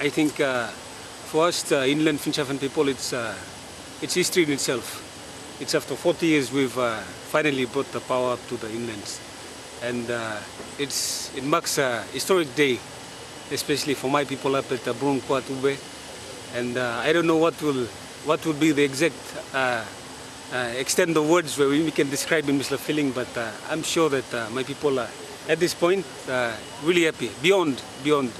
I think uh, for us, uh, inland Finschhafen people, it's, uh, it's history in itself. It's after 40 years we've uh, finally brought the power up to the inlands. And uh, it's, it marks a historic day, especially for my people up at the Burung Ube. And I don't know what will, what will be the exact extent of words where we can describe in Mr. feeling, but I'm sure that my people are at this point really happy, beyond, beyond